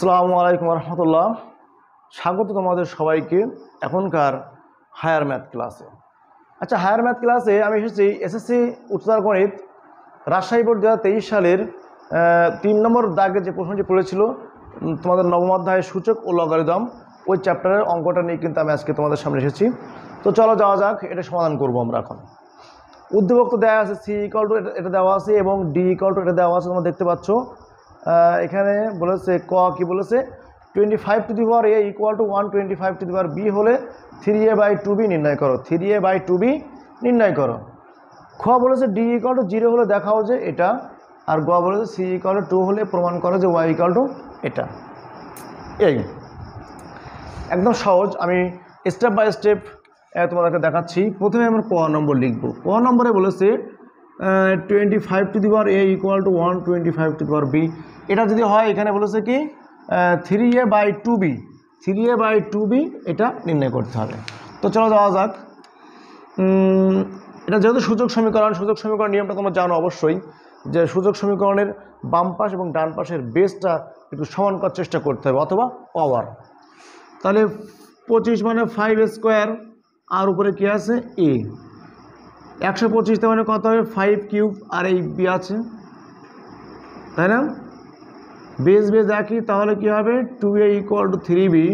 আসসালামু আলাইকুম রহমতুল্লাহ। স্বাগত তোমাদের সবাইকে এখনকার হায়ার ম্যাথ ক্লাসে। আচ্ছা হায়ার ম্যাথ ক্লাসে আমি এসেছি এসএসসি উচ্চতর গণিত, রাজশাহী বোর্ড দু হাজার তেইশ সালের তিন নম্বর দাগে যে প্রশ্নটি পড়েছিল তোমাদের নবম অধ্যায়ের সূচক ও লগারিদম, ওই চ্যাপ্টারের অঙ্কটা নিয়ে কিন্তু আমি আজকে তোমাদের সামনে এসেছি। তো চলো যাওয়া যাক, এটা সমাধান করব আমরা এখন। উদ্দীপক তো দেওয়া আছে সি ইকাল টু এটা দেওয়া আছে এবং ডি ইকাল টু এটা দেওয়া আছে, তোমরা দেখতে পাচ্ছ। এখানে বলেছে ক, কি বলেছে? Twenty five to the power A equal to one twenty five to the power B হলে three A by two B নির্ণয় করো। Three A by two B নির্ণয় করো। খ বলেছে ডি ইকাল টু জিরো হলে দেখাও যে এটা, আর গ বলেছে সি ইকাল টু টু হলে প্রমাণ করো যে ওয়াই ইকাল টু এটা। এই। একদম সহজ, আমি স্টেপ বাই স্টেপ তোমাদেরকে দেখাচ্ছি। প্রথমে আমরা ক নম্বর লিখব। ক নম্বরে বলেছে twenty five to the power A equal to one twenty five to the power B এটা যদি হয়, এখানে বলেছে কি? Three A by two B three A by two B এটা নির্ণয় করতে হবে। তো চলো যাওয়া যাক। এটা যেহেতু সুযোগ সমীকরণ সুযোগ সমীকরণ নিয়মটা তোমরা জানো অবশ্যই, যে সুযোগ সমীকরণের বাম পাশ এবং ডান পাশের বেসটা একটু সমান করার চেষ্টা করতে হবে, অথবা পাওয়ার তাহলে পঁচিশ মানে ফাইভ স্কোয়ার আর উপরে কী আছে? এ একশো পঁচিশতে মানে কত হবে? ফাইভ কিউব আর এই বি আছে। তাই না? বেস বেস একই তাহলে কী হবে? Two A equal to three B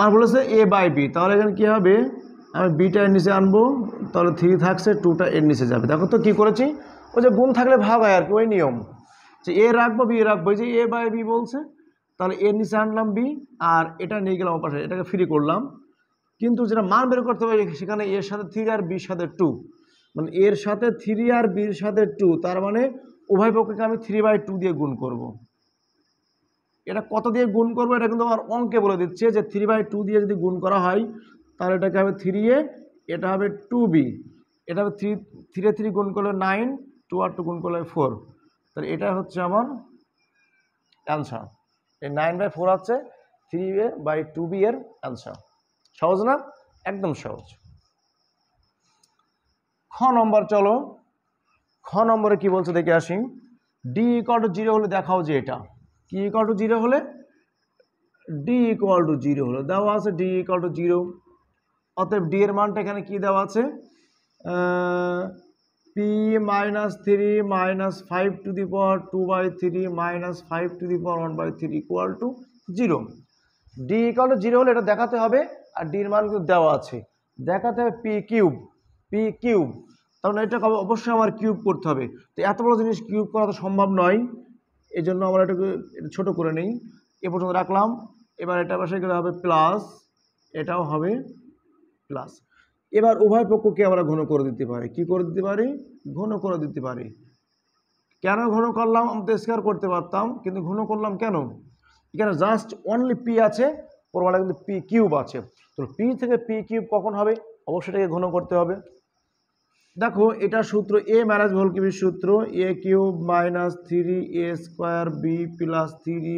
আর বলেছে এ বাই বি তাহলে এখানে কী হবে? আমি বিটা এর নিচে আনব, তাহলে থ্রি থাকছে টুটা এর নিচে যাবে। দেখো তো কী করেছি? ওই যে গুণ থাকলে ভাগ হয় আর কি ওই নিয়ম। যে এ রাখব বি রাখব যে এ বাই বি বলছে, তাহলে এর নিচে আনলাম বি আর এটা নিয়ে গেলাম ওপাশে এটাকে ফ্রি করলাম। কিন্তু যেটা মান বের করতে হবে, সেখানে এর সাথে থ্রি আর বির সাথে টু মানে এর সাথে থ্রি আর বির সাথে টু তার মানে উভয় পক্ষকে আমি থ্রি বাই টু দিয়ে গুণ করব। এটা কত দিয়ে গুণ করব, এটা কিন্তু আমার অঙ্কে বলে দিচ্ছে যে থ্রি বাই টু দিয়ে যদি গুণ করা হয়, তাহলে এটাকে হবে থ্রি এ এটা হবে টু বি এটা হবে থ্রি থ্রি থ্রি গুণ করলে নাইন টু আর টু গুণ করলে ফোর তাহলে এটা হচ্ছে আমার অ্যান্সার এই নাইন বাই ফোর হচ্ছে three A by two B এর অ্যান্সার সহজ না? একদম সহজ। খ নম্বর চলো। খ নম্বরে কি বলছে দেখে আসি। ডি ইকুয়াল টু জিরো হলে দেখাও যে এটা। কি ইকুয়াল টু জিরো হলে? ডি ইকুয়াল টু জিরো হলে। দেওয়া আছে ডি ইকুয়াল টু জিরো অতএব ডি এর মানটা এখানে কি দেওয়া আছে? P minus three minus five to the power two by three minus five to the power one by three equal to zero D equal to zero হলে এটা দেখাতে হবে। আর ডির মান কিন্তু দেওয়া আছে। দেখাতে হবে পি কিউব পি কিউব মানে এটা অবশ্যই আমার কিউব করতে হবে। তো এত বড় জিনিস কিউব করা তো সম্ভব নয়। এই জন্য আমরা এটাকে এটা ছোটো করে নিই। এ পর্যন্ত রাখলাম। এবার এটা পাশে গেলে হবে প্লাস এটাও হবে প্লাস এবার উভয় পক্ষকে আমরা ঘন করে দিতে পারি। কি করে দিতে পারি? ঘন করে দিতে পারি। কেন ঘন করলাম? আমি তো স্কোয়ার করতে পারতাম। কিন্তু ঘন করলাম কেন? এখানে জাস্ট অনলি পি আছে। প্রমাণে কিন্তু পি কিউব আছে। তো পি থেকে পি কিউব কখন হবে? অবশ্যই এটাকে ঘন করতে হবে। দেখো, এটা সূত্র এ ম্যানেজ ভোল কিউবের সূত্র। A cube minus three A square B plus three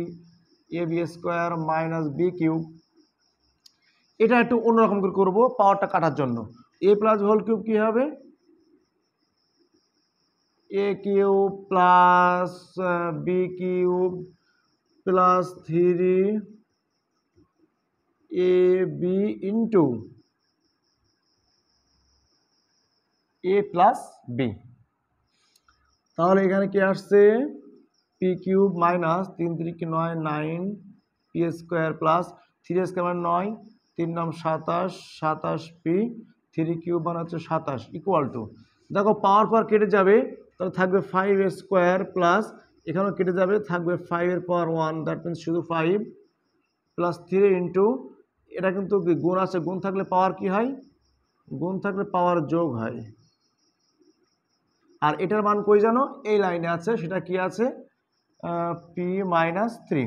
A B square minus B cube এটা একটু অন্যরকম করে করব পাওয়ারটা কাটার জন্য। এ প্লাস হোল কিউব কী হবে? A cube plus B cube plus three A B into A plus B তাহলে এখানে কি আসছে? পি কিউব মাইনাস তিন তিরিকে নয় nine P square plus three square নয়, তিন নাম সাতাশ সাতাশ পি থ্রি কিউব মানে সাতাশ ইকুয়াল টু দেখো পাওয়ার পাওয়ার কেটে যাবে, তাহলে থাকবে ফাইভ স্কোয়ার প্লাস এখানেও কেটে যাবে, থাকবে ফাইভের পাওয়ার ওয়ান দ্যাট মিনস শুধু ফাইভ প্লাস থ্রি ইন্টু এটা কিন্তু গুণ আছে? গুণ থাকলে পাওয়ার কি হয়? গুণ থাকলে পাওয়ার যোগ হয়। আর এটার মান কই জানো? এই লাইনে আছে, সেটা কি আছে? P minus three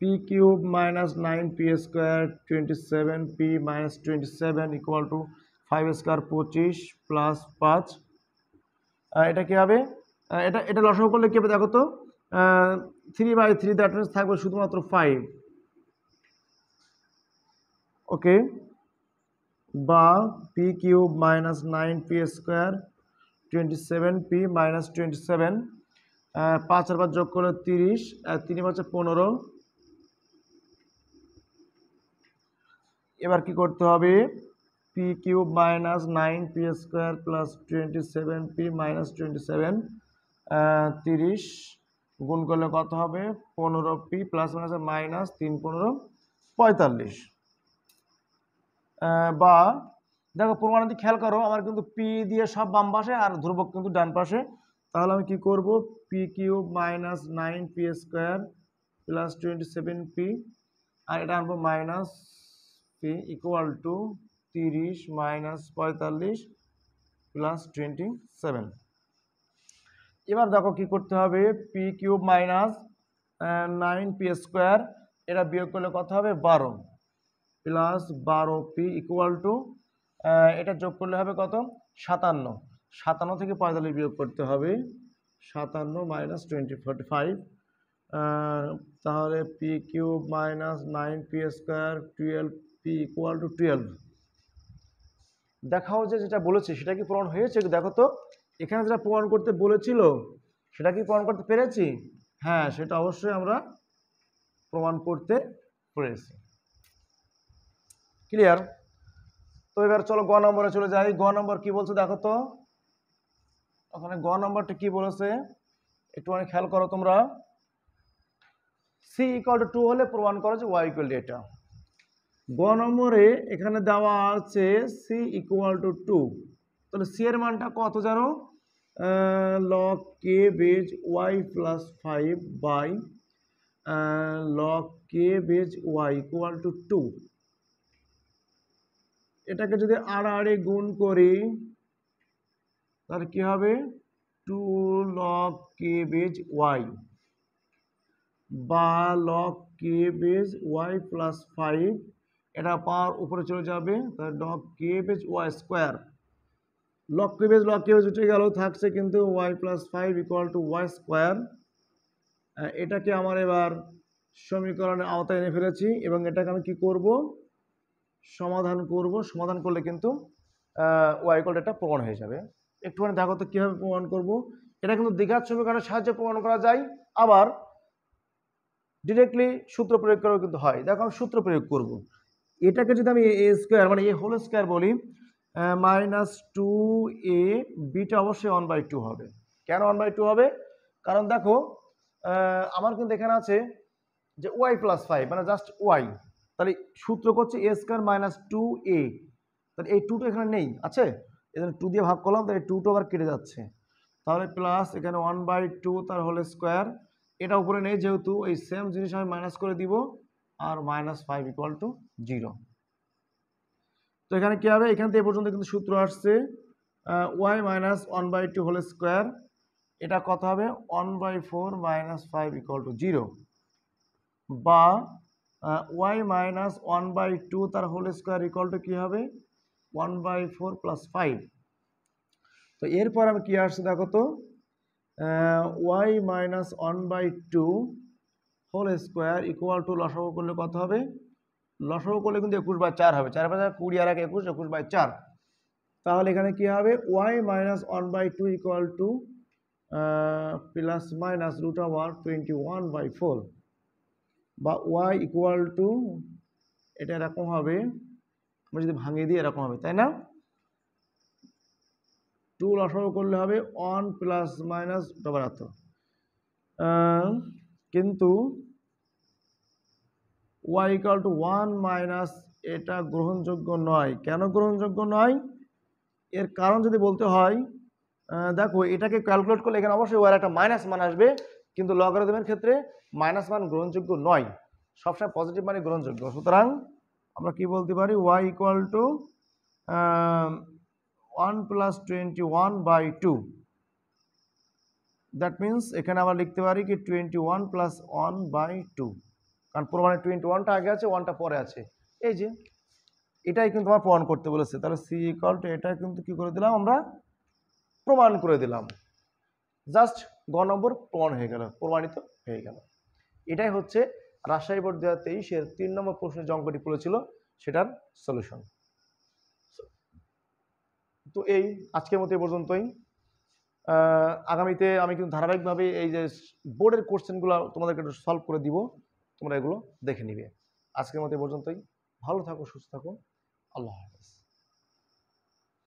P cube minus nine P square twenty seven P minus twenty seven equal to five square পঁচিশ প্লাস পাঁচ। এটা কী হবে? এটা এটা লসাগু করলে কী হবে দেখো তো? Three by three that means থাকবে শুধুমাত্র ফাইভ ওকে? বা P cube minus nine P square twenty seven P minus twenty seven পাঁচ আর পাঁচ যোগ করলে তিরিশ তিন পাঁচে পনেরো। এবার কি করতে হবে? P cube minus nine P square plus twenty seven P minus twenty seven তিরিশ গুণ করলে কত হবে? পনেরো পি প্লাস মাইনাস মাইনাস তিন পনেরো, পঁয়তাল্লিশ। বা দেখো প্রমাণাদি খেয়াল করো, আমার কিন্তু পি দিয়ে সব বাম পাশে আর ধ্রুবক কিন্তু ডান পাশে। তাহলে আমি কি করব? P cube minus nine P square plus twenty seven P আর এটা আনব মাইনাস পি ইকুয়াল টু তিরিশ মাইনাস পঁয়তাল্লিশ প্লাস টোয়েন্টি সেভেন এবার দেখো কি করতে হবে? P cube minus nine P square, এটা বিয়োগ করলে কত হবে? বারো। প্লাস বারো পি ইকুয়াল টু এটা যোগ করলে হবে কত? সাতান্ন। সাতান্ন থেকে পঁয়তাল্লিশ বিয়োগ করতে হবে। সাতান্ন মাইনাস টোয়েন্টি ফোর্টি ফাইভ তাহলে P cube minus nine P square twelve P equal to twelve দেখাও যে যেটা বলেছে, সেটা কি প্রমাণ হয়েছে? দেখো তো। এখানে যেটা প্রমাণ করতে বলেছিল, সেটা কি প্রমাণ করতে পেরেছি? হ্যাঁ সেটা অবশ্যই আমরা প্রমাণ করতে পেরেছি। ক্লিয়ার তো এবার চলো গ নম্বরে চলে যাই। গ নম্বর কি বলছে দেখো তো? ওখানে গ নম্বরটা কি বলেছে? একটু অনেক খেয়াল করো তোমরা। সি ইকুয়াল টু টু হলে প্রমাণ করো যে ওয়াই ইকুয়াল এটা। গ নম্বরে এখানে দেওয়া আছে সি ইকুয়াল টু টু তাহলে সি এর মানটা কত জানো? Log K base Y plus five by log K base Y equal to two এটাকে যদি আড়াআড়ি গুণ করি, তাহলে কি হবে? Two log K base Y. বা log K base Y plus five, এটা পাওয়ার উপরে চলে যাবে, তাহলে log K base Y square. Log K base log K base উঠে গেল, থাকছে কিন্তু Y plus five equal to Y square. এটাকে আমার এবার সমীকরণের আওতায় এনে ফেলেছি, এবং এটাকে আমি কি করব? সমাধান করব। সমাধান করলে কিন্তু ওয়াই ইকুয়াল এটা প্রমাণ হয়ে যাবে। একটুখানি দেখো তো কীভাবে প্রমাণ করব। এটা কিন্তু দীঘার সমীকরণের সাহায্যে প্রমাণ করা যায়। আবার ডিরেক্টলি সূত্র প্রয়োগ করেও কিন্তু হয়। দেখো আমি সূত্র প্রয়োগ করব। এটাকে যদি আমি এ স্কোয়ার মানে এ হোল স্কোয়ার বলি মাইনাস টু এ বিটা অবশ্যই ওয়ান বাই টু হবে। কেন ওয়ান বাই টু হবে? কারণ দেখো আমার কিন্তু এখানে আছে যে ওয়াই প্লাস ফাইভ মানে জাস্ট ওয়াই তাহলে সূত্র করছে A square minus two A তাহলে এই টুটো এখানে নেই, আছে? এখানে টু দিয়ে ভাগ করলাম, তাহলে টু টু আবার কেটে যাচ্ছে। তাহলে প্লাস এখানে ওয়ান বাই টু তার হোল স্কোয়ার এটা উপরে নেই যেহেতু, এই সেম জিনিস আমি মাইনাস করে দিব, আর minus five equal to zero তো এখানে কী হবে? এখান থেকে এ পর্যন্ত কিন্তু সূত্র আসছে Y minus one by two whole square এটা কত হবে? One by four minus five equal to zero বা Y minus one by two তার হোল স্কোয়ার ইকুয়াল টু কী হবে? One by four plus five তো এরপর আমি কী আসছে দেখো তো? Y minus one by two whole square equal to লসাগু করলে কত হবে? লসাগু করলে কিন্তু একুশ বাই চার হবে। চার বাই চার কুড়ি আর এক একুশ একুশ বাই চার। তাহলে এখানে কি হবে? Y minus one by two equal to plus minus root over twenty one by four বা ওয়াই ইকুয়াল টু এটা এরকম হবে, আমরা যদি ভাঙিয়ে দিই এরকম হবে, তাই না? টু লসাগু করলে হবে one plus minus double earth কিন্তু Y equal to one minus এটা গ্রহণযোগ্য নয়। কেন গ্রহণযোগ্য নয়? এর কারণ যদি বলতে হয় দেখো এটাকে ক্যালকুলেট করলে এখানে অবশ্যই ওয়ার একটা মাইনাস মান আসবে। কিন্তু লগারিদমের ক্ষেত্রে মাইনাস মান গ্রহণযোগ্য নয়। সবসময় পজিটিভ মানে গ্রহণযোগ্য। সুতরাং আমরা কি বলতে পারি? Y equal to one plus twenty one by two that means এখানে আমরা লিখতে পারি কি twenty one plus one by two কারণ প্রমাণে টোয়েন্টি ওয়ানটা আগে আছে ওয়ানটা পরে আছে। এই যে, এটাই কিন্তু আমার প্রমাণ করতে বলেছে। তাহলে সি ইকাল টু এটা কিন্তু কি করে দিলাম আমরা? প্রমাণ করে দিলাম। জাস্ট গ নম্বর প্রমাণ হয়ে গেল, প্রমাণিত হয়ে গেল। এটাই হচ্ছে রাজশাহী বোর্ড দু হাজার তেইশের তিন নম্বর প্রশ্নের যে অঙ্কটি পড়েছিল সেটার সলিউশন তো এই আজকের মতো এই পর্যন্তই। আগামীতে আমি কিন্তু ধারাবাহিকভাবে এই যে বোর্ডের কোশ্চেনগুলো তোমাদেরকে একটু সলভ করে দিব, তোমরা এগুলো দেখে নিবে। আজকের মতো এই পর্যন্তই। ভালো থাকো, সুস্থ থাকো। আল্লাহ হাফেজ।